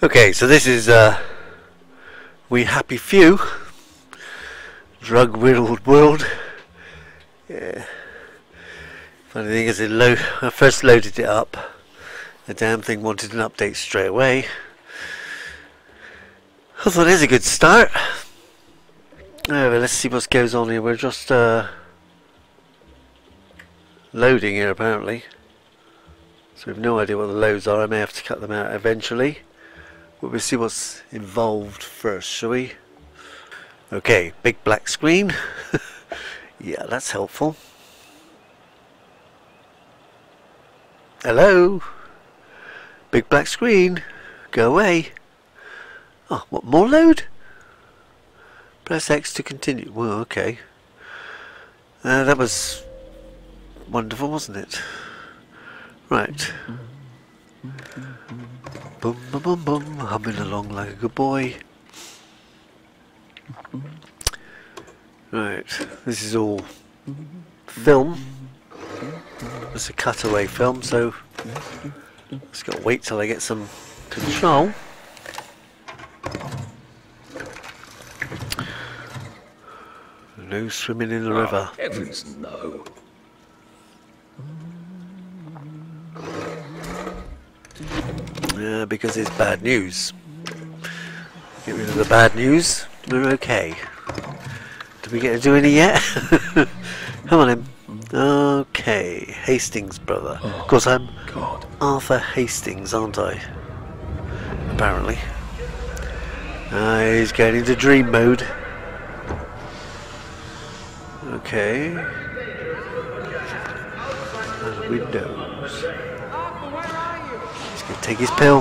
Okay, so this is uh, We Happy Few, Drug Riddled World. Yeah. Funny thing is, it lo I first loaded it up, the damn thing wanted an update straight away. I thought there's a good start. Anyway, let's see what goes on here. We're just uh, loading here apparently. So we have no idea what the loads are. I may have to cut them out eventually. But we'll see what's involved first, shall we? Okay, big black screen. yeah, that's helpful. Hello? Big black screen. Go away. Oh, what, more load? Press X to continue. Well, okay. Uh, that was wonderful, wasn't it? Right. Boom, boom, boom, boom, humming along like a good boy. Right, this is all film. It's a cutaway film, so just gotta wait till I get some control. No swimming in the Oh, river. heavens no. Yeah, because it's bad news. Get rid of the bad news, we're okay. Did we get to do any yet? Come on in. Okay, Hastings brother. of course I'm God. Arthur Hastings, aren't I? Apparently. Ah, he's going into dream mode. Okay. And windows. He's going to take his pill.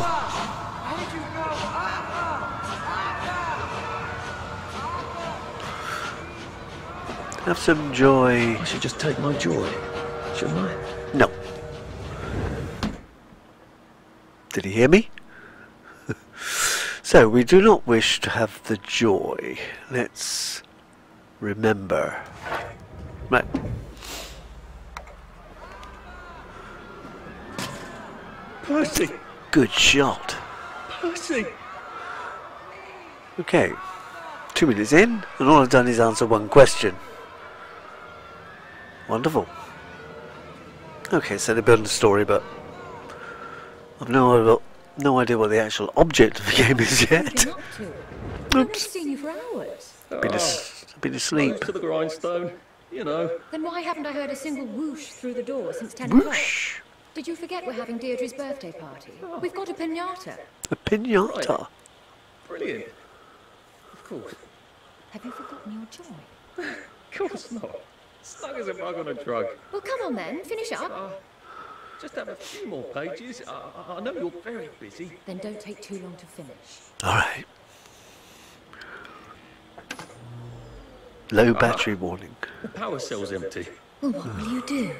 Have some joy. I should just take my joy, shouldn't I? No. Did he hear me? so, we do not wish to have the joy. Let's remember. Right. Percy! Good shot. Percy! Okay. Two minutes in, and all I've done is answer one question. Wonderful. Okay, so they're building a story, but I've no, no idea what the actual object of the game is yet. You're up to. I've Oops. seen you for hours. Been, as- been asleep. Close to the grindstone, you know. Then why haven't I heard a single whoosh through the door since 10 o'clock? Whoosh! Did you forget we're having Deirdre's birthday party? We've got a pinata. A pinata. Brilliant. Of course. Have you forgotten your joy? Of course not. Snug as a bug on a drug. Well, come on then, finish up. Uh, just have a few more pages. I, I- I know you're very busy. Then don't take too long to finish. Alright. Low battery warning. The power cell's empty. Well, what will you do?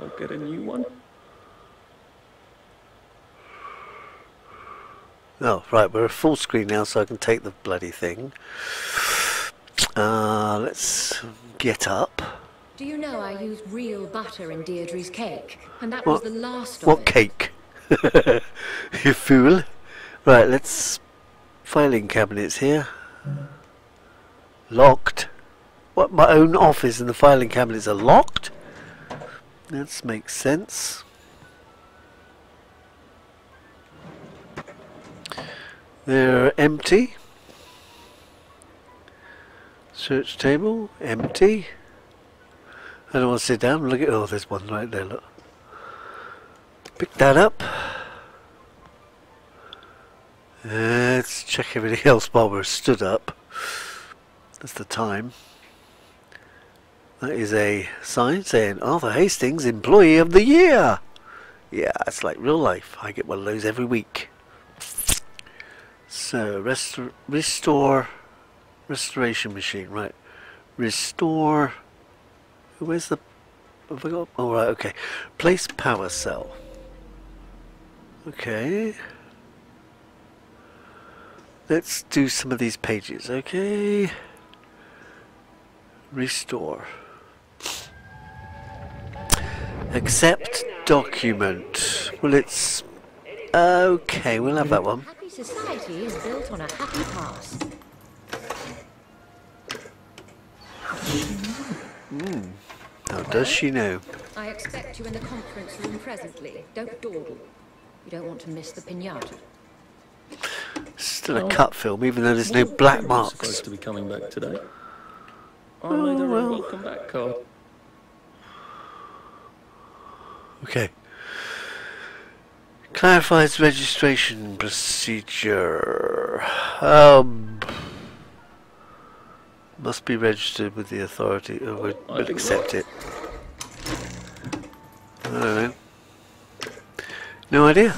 I'll get a new one. Oh, right, we're full screen now, so I can take the bloody thing. Uh, let's get up. Do you know I used real butter in Deirdre's cake? And that What- was the last of What cake? you fool. Right, let's... Filing cabinets here. Locked. What, my own office and the filing cabinets are locked? That makes sense. They're empty. Search table, empty. I don't want to sit down. Look at oh, there's one right there. Look. Pick that up. Let's check everything else while we're stood up. That's the time. That is a sign saying Arthur Hastings, Employee of the Year. Yeah, it's like real life. I get one of those every week. So, restor restore, restoration machine, right. Restore, where's the, have I got, oh right, okay. Place power cell. Okay. Let's do some of these pages, okay? Restore. Accept document. Well, it's Okay, we'll have that one. Happy society is built on a happy past. Hmm. How does she know? I expect you in the conference room presently. Don't dawdle. You don't want to miss the pinata. Still a cut film, even though there's no black marks. supposed to be coming back today. I made her a well. welcome back card. Okay. Clarifies registration procedure. Um, must be registered with the authority. Oh, we'll, we'll accept it. I don't know. No idea.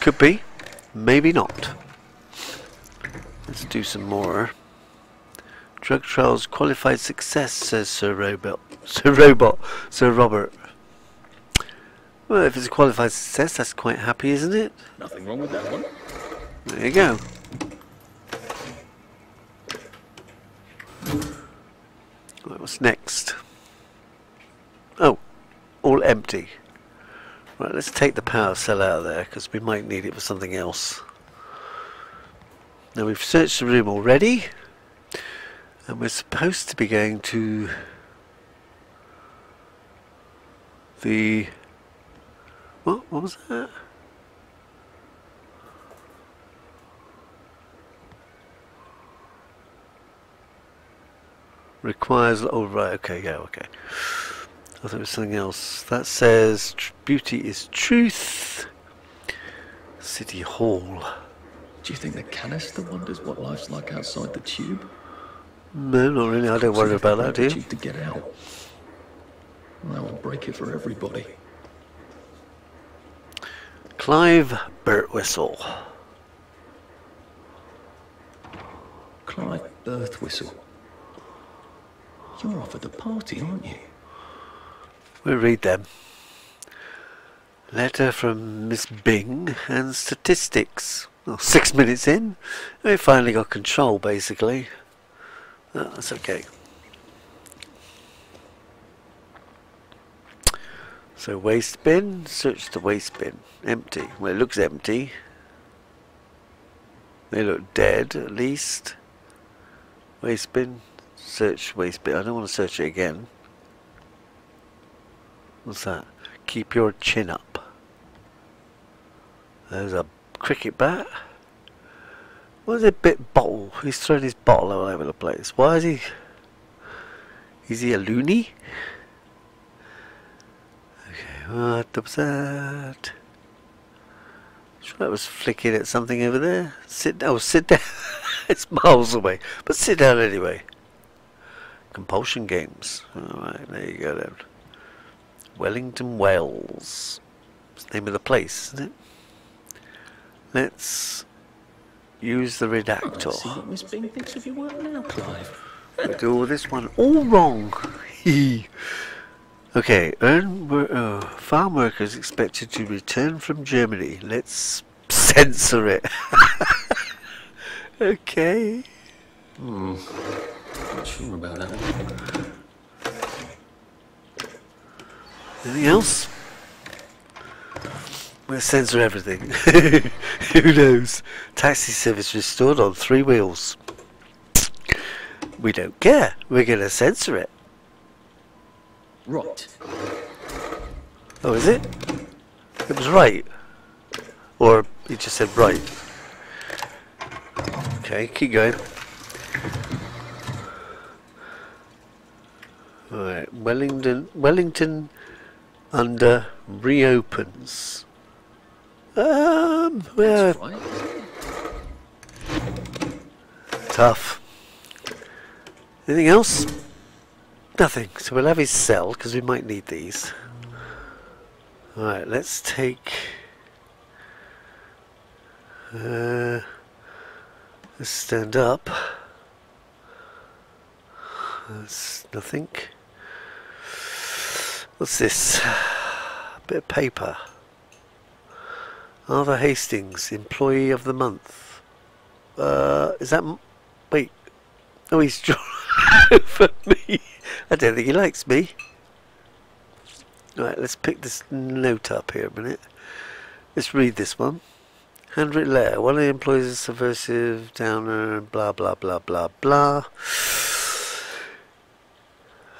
Could be. Maybe not. Let's do some more. Drug trials qualified success, says Sir Robot. Sir Robot. Sir Robert. Well, if it's a qualified success, that's quite happy, isn't it? Nothing wrong with that one. There you go. Right, what's next? Oh, all empty. Right, let's take the power cell out of there because we might need it for something else. Now we've searched the room already, and we're supposed to be going to the what? What was that? Requires. Oh right. Okay. Yeah. Okay. I thought it was something else. That says beauty is truth. City Hall. Do you think the canister wonders what life's like outside the tube? No, not really. I don't worry about that, do you? To get out. That will break it for everybody. Clive Birtwhistle. Clive Birthwhistle. You're off at the party, aren't you? We'll read them. Letter from Miss Bing and statistics. Well, six minutes in, we finally got control, basically. Oh, that's okay. So waste bin, search the waste bin. Empty. Well, it looks empty. They look dead, at least. Waste bin, search waste bin. I don't want to search it again. What's that? Keep your chin up. There's a cricket bat. What is a bit bottle? He's throwing his bottle all over the place. Why is he? Is he a loony? What was that? Sure, that was flicking at something over there. Sit down. Oh, sit down. it's miles away, but sit down anyway. Compulsion games. All right, there you go then. Wellington Wells. It's the name of the place, isn't it? Let's use the oh, see redactor. what Miss Bing thinks of your work now, Clive. Do all this one all wrong. okay, earn wor- uh, farm workers expected to return from Germany. Let's censor it. okay. Not sure about that. Anything else? We'll censor everything. Who knows? Taxi service restored on three wheels. We don't care. We're going to censor it. Right. Oh, is it? It was right. Or he just said right. Okay, keep going. Alright, Wellington Wellington under reopens. Um well right. tough. Anything else? Nothing. So we'll have his cell because we might need these. Alright, let's take. Uh, let's stand up. That's nothing. What's this? A bit of paper. Arthur Hastings, Employee of the Month. Uh, is that. Wait. Oh, he's over me. I don't think he likes me. Right, let's pick this note up here a minute. Let's read this one. Handwritten letter. One of the employees is subversive, downer, blah blah blah blah blah.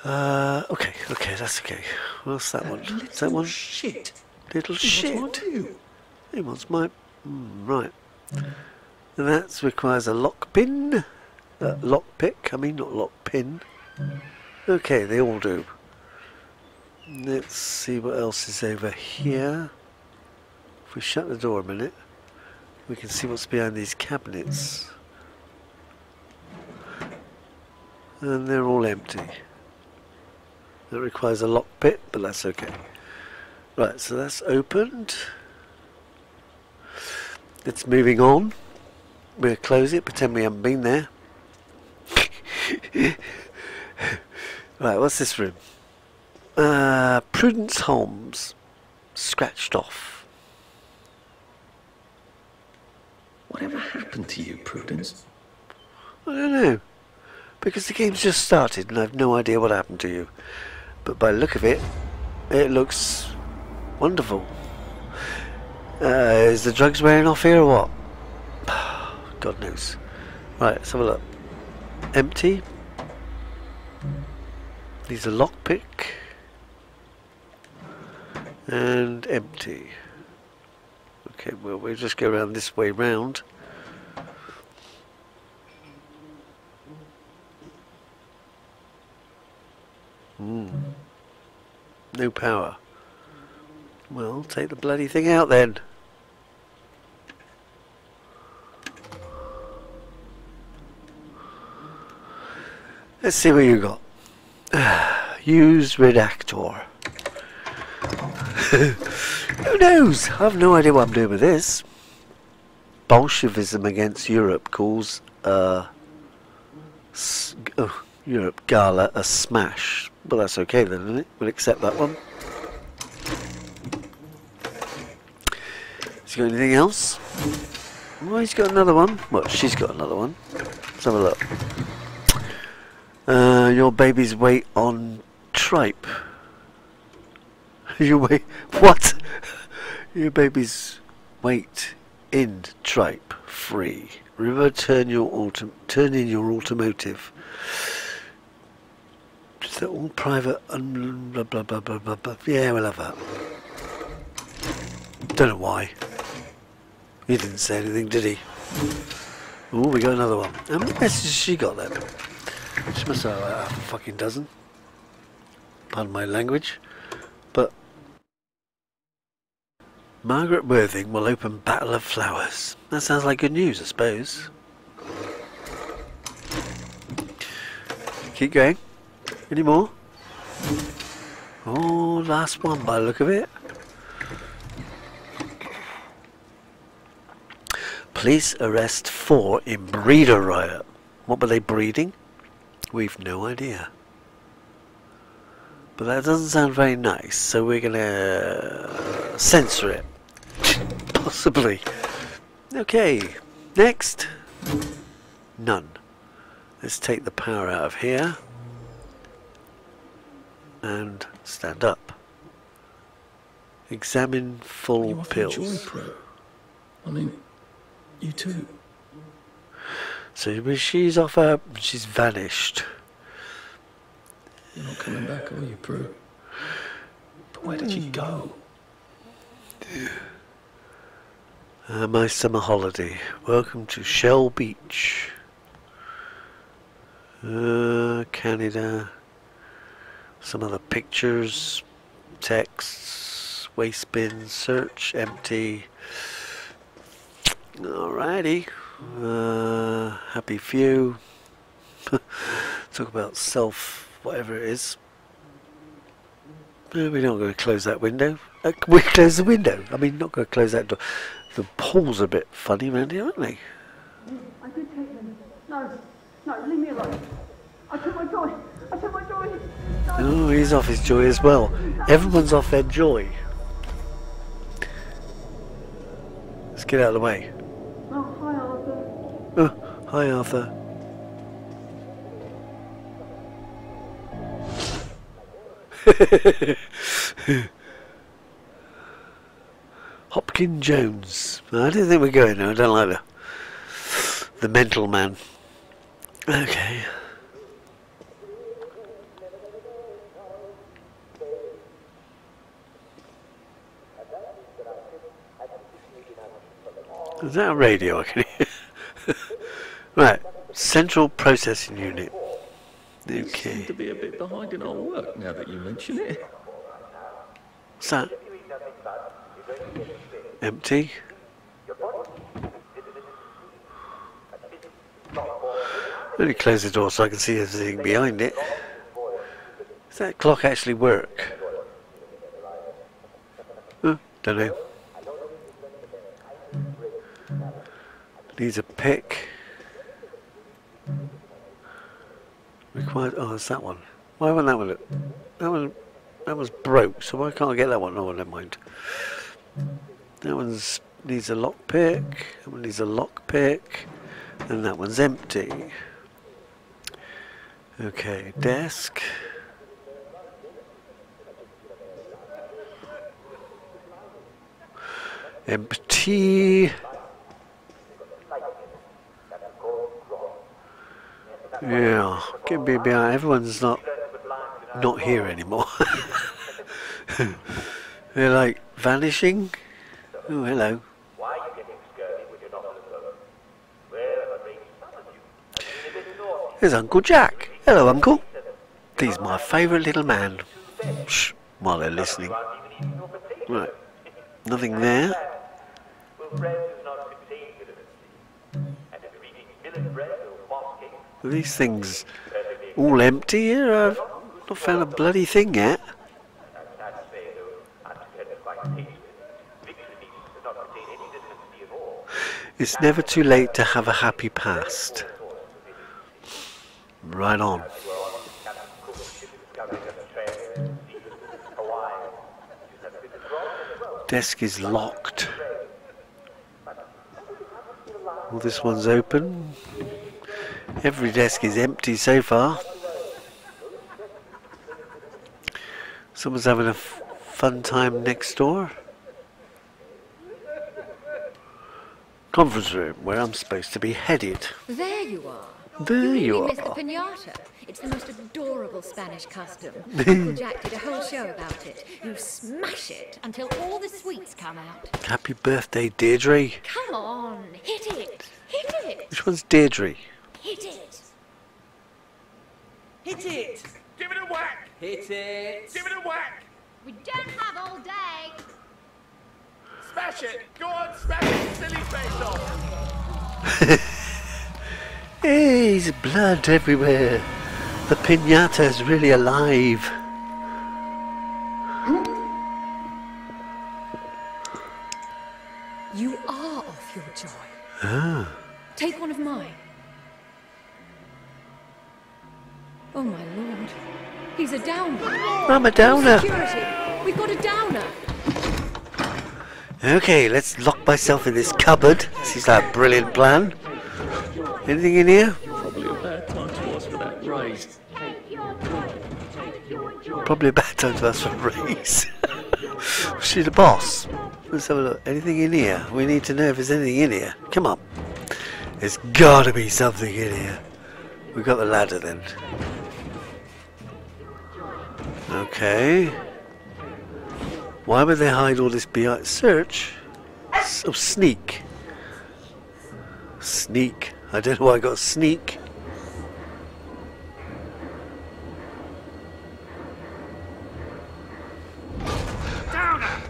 Uh, okay, okay, that's okay. What's that one? Is that one? Shit. Little He wants shit. my view. He wants my. Mm, right. And that requires a lock pin. Uh, lock pick, I mean, not lock pin. Okay, they all do. Let's see what else is over here. If we shut the door a minute, we can see what's behind these cabinets. And they're all empty. That requires a lock pick, but that's okay. Right, so that's opened. It's moving on. We'll close it, pretend we haven't been there. right, what's this room? Uh, Prudence Holmes. Scratched off. Whatever happened to you, Prudence? I don't know. Because the game's just started and I've no idea what happened to you. But by the look of it, it looks wonderful. Uh, is the drugs wearing off here or what? God knows. Right, let's have a look. Empty. Needs a lockpick. And empty. Okay, well, we'll just go around this way round. Hmm. No power. Well, take the bloody thing out then. Let's see what you got. Use redactor. Who knows? I have no idea what I'm doing with this. Bolshevism against Europe calls uh, oh, Europe Gala a smash. Well, that's okay then, isn't it? We'll accept that one. Has he got anything else? Well, he's got another one. Well, she's got another one. Let's have a look. Uh, your baby's weight on tripe. Your weight. What? Your baby's weight in tripe free. River, turn your auto, turn in your automotive. That all private? Un, blah, blah blah blah blah blah. Yeah, we'll have that. Don't know why. He didn't say anything, did he? Oh, we got another one. How many messages she got then? She must have half a fucking dozen. Pardon my language. But Margaret Worthing will open Battle of Flowers. That sounds like good news, I suppose. Keep going. Any more? Oh, last one by the look of it. Police arrest four in breeder riot. What were they breeding? We've no idea. But that doesn't sound very nice, so we're gonna censor it. Possibly. Okay, next. None. Let's take the power out of here. And stand up. Examine full You pills. joy, Pro. I mean, you too. So she's off her, she's vanished. You're not coming back, are you, Pro? But where did she go? Uh, my summer holiday. Welcome to Shell Beach. Uh, Canada. Some other pictures, texts, waste bin, search, empty. Alrighty. Uh, happy few. Talk about self, whatever it is. We're not going to close that window. Uh, we close the window. I mean, not going to close that door. The poles a bit funny here, aren't they? I did take them. No, no, leave me alone. I took my joy. I took my joy. No. Oh, he's off his joy as well. Everyone's off their joy. Let's get out of the way. Oh, hi, Arthur. Oh, hi, Arthur. Hopkin Jones. I don't think we're going there. I don't like the the mental man. Okay. Is that a radio I can hear? right. Central processing unit. Okay. Seem to be a bit behind in our work now that you mention it. What's that? Empty. Let me close the door so I can see everything behind it. Does that clock actually work? Huh, don't know. Needs a pick. Required. Oh, it's that one. Why won't that one look? That one. That was broke. So why can't I get that one? Oh, never mind. That one's needs a lock pick. That one needs a lock pick, and that one's empty. Okay, desk. Empty. Yeah, get me behind. Everyone's not not here anymore. They're like vanishing. Oh, hello. There's Uncle Jack. Hello, Uncle. He's my favourite little man. Shh, while they're listening. Right. Nothing there. These things all empty here? I've not found a bloody thing yet. It's never too late to have a happy past. Right on. Desk is locked. Well, this one's open. Every desk is empty so far. Someone's having a f- fun time next door. Conference room where I'm supposed to be headed. There you are. There you really missed the are. pinata. It's the most adorable Spanish custom. Uncle Jack did a whole show about it. You smash it until all the sweets come out. Happy birthday, Deirdre. Come on, hit it. Hit it. Which one's Deirdre? Hit it. Hit it! Give it a whack! Hit it! Give it a whack! We don't have all day. Smash it! Go on, smash it! Silly face off! Hey, there's blood everywhere. The pinata's really alive. I'm a downer. Security. We've got a downer. Okay, let's lock myself in this cupboard. This is like a brilliant plan. Anything in here? Probably a bad time to ask for that raise. Probably a bad time to ask for a raise. She's the boss. Let's have a look. Anything in here? We need to know if there's anything in here. Come on. There's gotta be something in here. We've got the ladder then. Okay. Why would they hide all this behind? Search? S- Oh, sneak. Sneak. I don't know why I got sneak.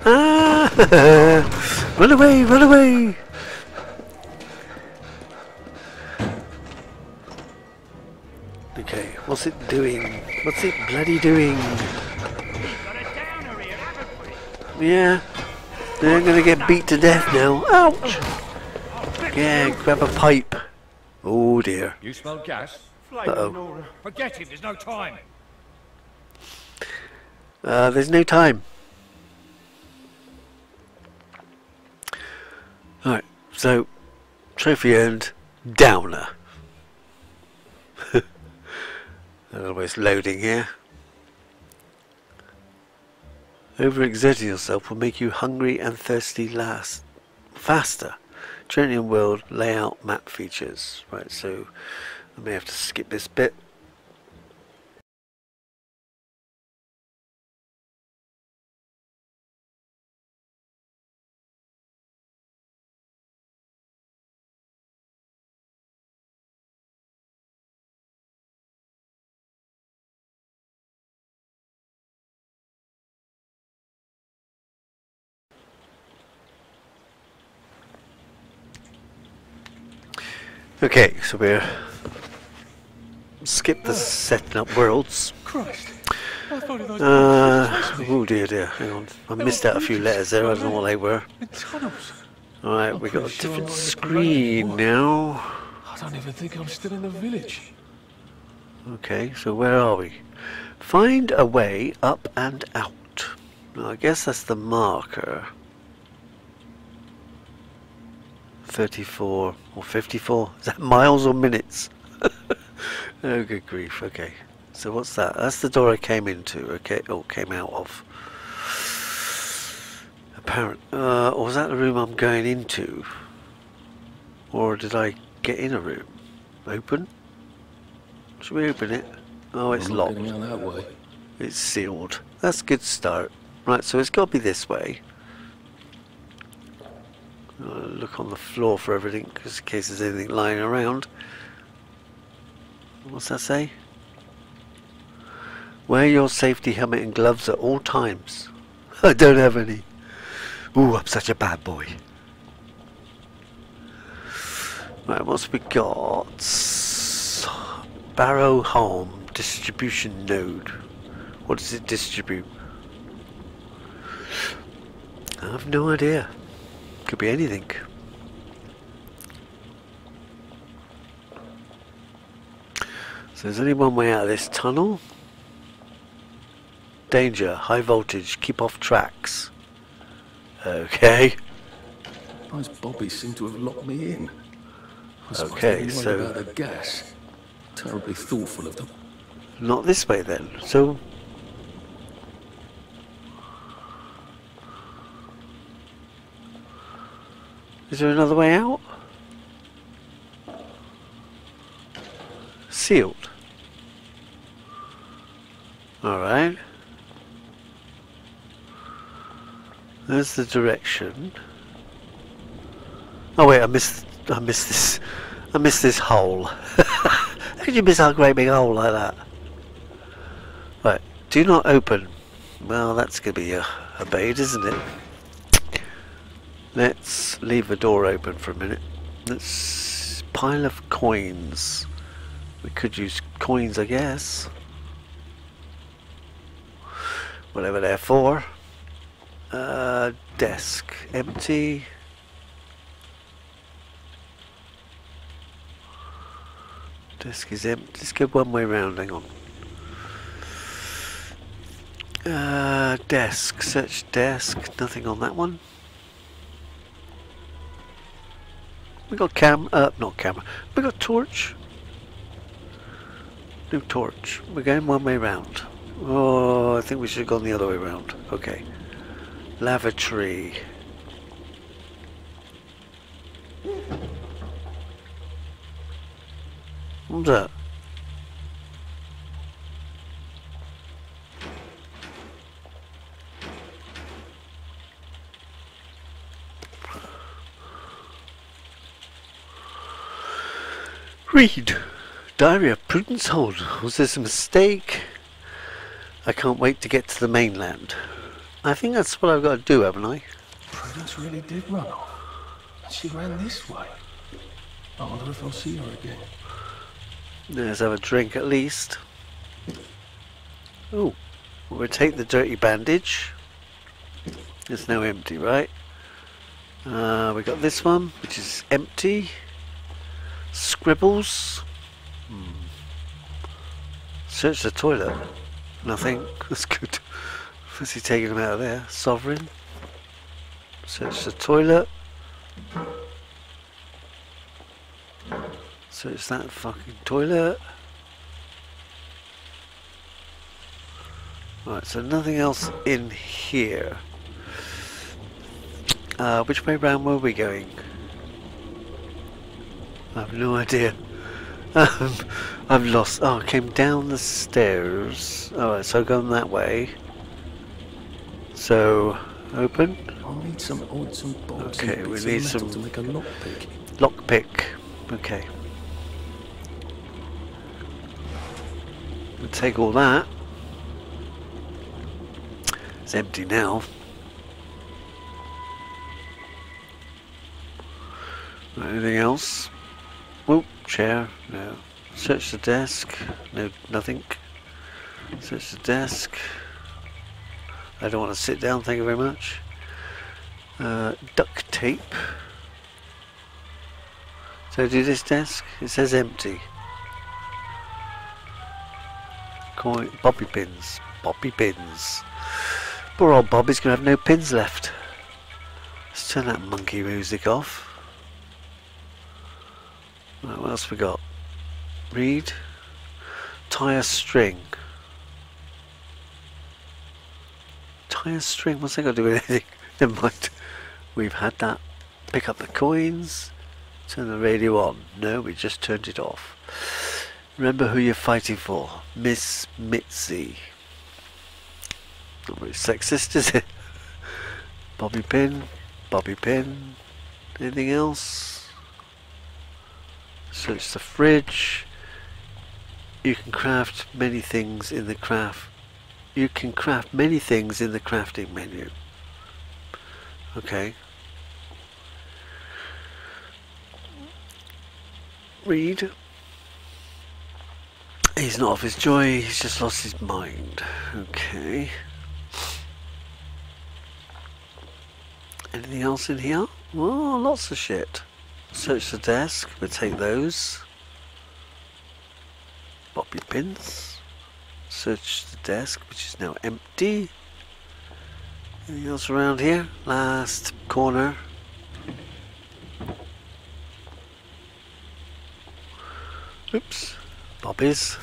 Ah! run away, run away! What's it doing? What's it bloody doing? Got a downer here, haven't we? Yeah, they're gonna get beat to death now. Ouch! Yeah, grab a pipe. Oh dear. You smell gas? Uh-oh. Forget it, there's no time. Uh, there's no time. Alright, so, trophy earned, downer. Almost loading here. Overexerting yourself will make you hungry and thirsty last faster. Trinian World layout map features. Right, so I may have to skip this bit. Okay, so we're skip the setting up worlds. Christ. I thought it was Uh, oh dear, dear. Hang on, I missed out a few letters there. I don't know what they were. tunnels. All right, we've got a sure different the screen now. I don't even think I'm still in the village. Okay, so where are we? Find a way up and out. Now, I guess that's the marker. 34 or 54. Is that miles or minutes? oh, good grief. Okay. So what's that? That's the door I came into. Okay. Oh, came out of. Apparent. Uh, or was that the room I'm going into? Or did I get in a room? Open? Should we open it? Oh, it's locked. that way. It's sealed. That's a good start. Right, so it's got to be this way. Look on the floor for everything, just in case there's anything lying around. What's that say? Wear your safety helmet and gloves at all times. I don't have any. Ooh, I'm such a bad boy. Right, what's we got? Barrow Home distribution node. What does it distribute? I have no idea. Could be anything. So there's only one way out of this tunnel. Danger, high voltage, keep off tracks. Okay. Those bobbies seem to have locked me in. I Okay, so- about the gas. Terribly thoughtful of them. Not this way then. So Is there another way out? Sealed. Alright. There's the direction. Oh wait, I missed I missed this I missed this hole. How did you miss a great big hole like that? Right, do not open. Well, that's going to be uh, obeyed, isn't it? Let's leave the door open for a minute. Let's pile of coins. We could use coins, I guess. Whatever they're for. Uh, desk empty. Desk is empty. Let's go one way round. Hang on. Uh, desk. Search desk. Nothing on that one. We got cam. Uh, not camera. We got torch. New torch. We're going one way round. Oh, I think we should have gone the other way round. Okay. Lavatory. What's that? Read. Diary of Prudence Holmes. Was this a mistake? I can't wait to get to the mainland. I think that's what I've got to do, haven't I? Prudence really did run off. She ran this way. I wonder if I'll see her again. Let's have a drink at least. Oh, we'll take the dirty bandage. It's now empty, right? Uh, we got this one, which is empty. Scribbles. Hmm. Search the toilet. Nothing. That's good. Fancy taking them out of there. Sovereign. Search the toilet. Search that fucking toilet. Right, so nothing else in here. Uh, which way round were we going? I have no idea. Um, I've lost. Oh, I came down the stairs. Alright, so going that way. So, open. I'll need some odds and bobs Okay, and we need some- to make a lockpick. Lockpick. Okay. We'll take all that. It's empty now. Anything else? Oh, chair. No. Search the desk. No, nothing. Search the desk. I don't want to sit down, thank you very much. Uh, duct tape. So do this desk. It says empty. Coin, bobby pins. Bobby pins. Poor old Bobby's gonna have no pins left. Let's turn that monkey music off. What else we got? Read. Tie a string. Tie a string? What's that got to do with anything? Never mind. We've had that. Pick up the coins. Turn the radio on. No, we just turned it off. Remember who you're fighting for. Miss Mitzi. Not very sexist, is it? Bobby Pin. Bobby Pin. Anything else? Search the fridge. You can craft many things in the craft. You can craft many things in the crafting menu. Okay. Read. He's not off his joy, he's just lost his mind. Okay. Anything else in here? Oh, lots of shit. Search the desk, we'll take those. Bobby pins. Search the desk, which is now empty. Anything else around here? Last corner. Oops. Bobbies.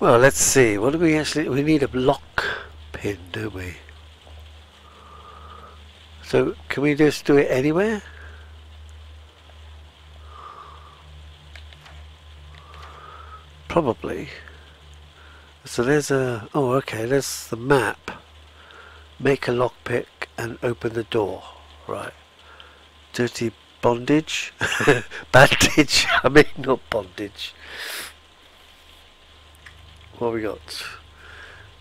Well, let's see. What do we actually... We need a lock pin, don't we? So, can we just do it anywhere? Probably. So there's a... Oh, okay. There's the map. Make a lockpick and open the door. Right. Dirty bondage. Bandage. I mean, not bondage. What we got?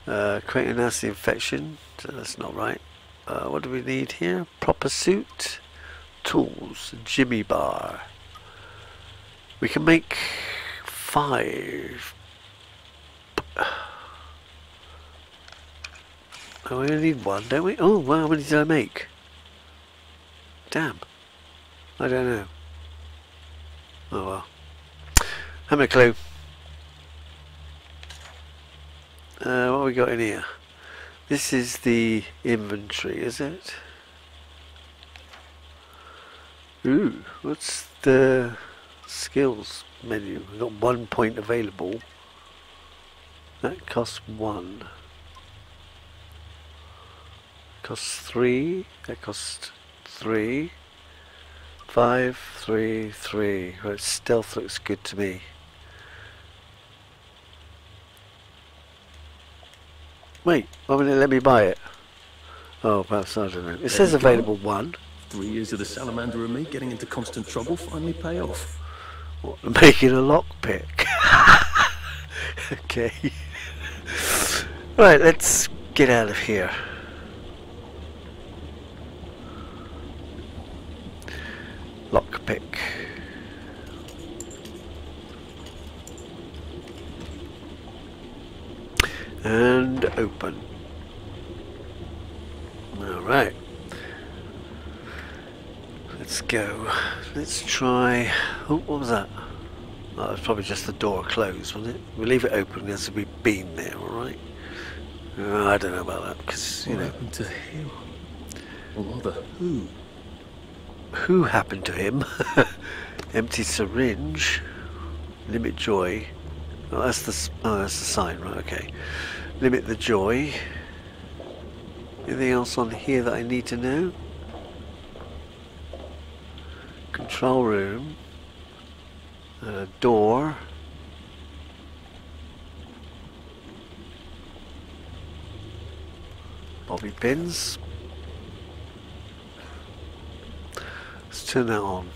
Uh, create a nasty infection. So that's not right. Uh, what do we need here? Proper suit. Tools. Jimmy bar. We can make five. Oh, we only need one, don't we? Oh, how many did I make? Damn. I don't know. Oh well. Haven't a clue. Uh, what we got in here? This is the inventory, is it? Ooh, what's the skills menu? We've got one point available. That costs one. Costs three. That costs three. Five, three, three. Right, stealth looks good to me. Wait, why won't it let me buy it? Oh, perhaps I don't know. It says you go. available one. Three years of the salamander and me getting into constant trouble finally pay off. What, making a lockpick. okay. right, let's get out of here. Lockpick. And open. Alright. Let's go. Let's try. Oh, what was that? Oh, was probably just the door closed, wasn't it? We'll leave it open as if we've been there, alright? Uh, I don't know about that, because, you What know, happened to him? Or rather, who? who happened to him? Empty syringe. Limit joy. Oh, that's the oh, that's the sign, right? Okay. Limit the joy. Anything else on here that I need to know? Control room. Uh, door. Bobby pins. Let's turn that on.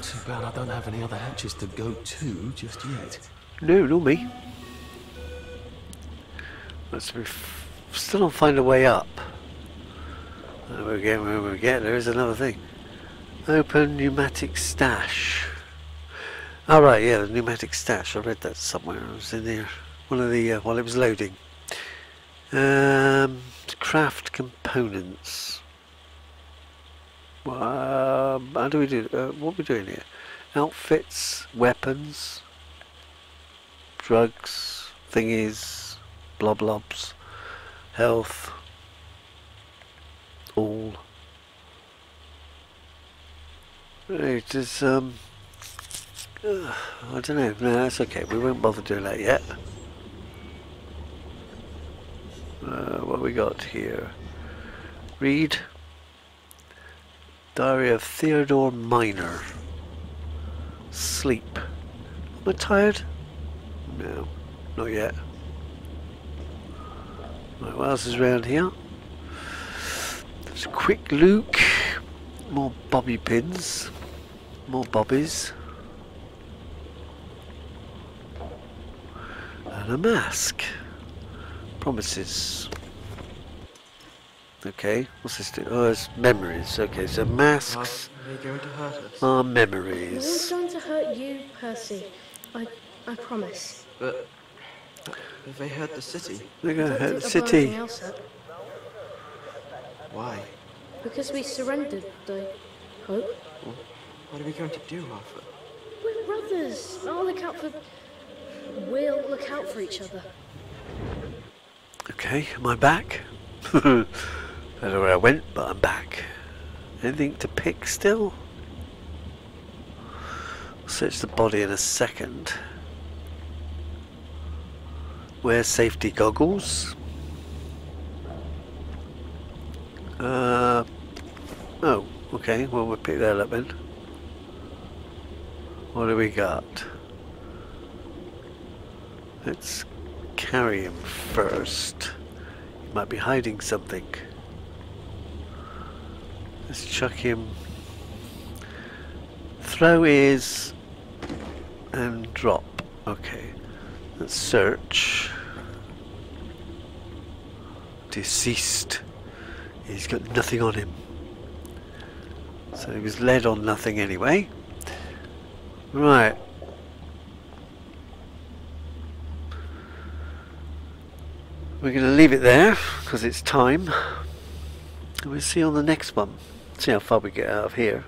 Too bad I don't have any other hatches to go to just yet. No, not me. Let's still don't find a way up. There We're getting where we get. There is another thing. Open pneumatic stash. All right, yeah, the pneumatic stash. I read that somewhere. It was in there. One of the uh, while it was loading. Um, craft components. Um, how do we do? Uh, what are we doing here? Outfits, weapons, drugs, thingies, blob blobs, health, all. Right, is um, uh, I don't know. No, that's okay. We won't bother doing that yet. Uh, what we got here? Read. Diary of Theodore Minor. Sleep. Am I tired? No, not yet. Right, what else is around here? There's a quick look. More bobby pins. More bobbies. And a mask. Promises. Okay, what's this do? Oh, it's memories. Okay, so masks Are they going to hurt us? are No one's memories. going to hurt you, Percy. I, I promise. But if they hurt the city, They're going to hurt the think I'll blow anything city. else up, why? because we surrendered, I hope. What are we going to do, Arthur? We're brothers. I'll look out for. We'll look out for each other. Okay, am I back? I don't know where I went, but I'm back. Anything to pick still? Search the body in a second. Wear safety goggles. Uh, oh, okay, well we'll pick that up then. What do we got? Let's carry him first. He might be hiding something. Let's chuck him. Throw is and drop. Okay. Let's search. Deceased. He's got nothing on him. So he was led on nothing anyway. Right. We're going to leave it there because it's time. We'll see you on the next one. See how far we get out of here.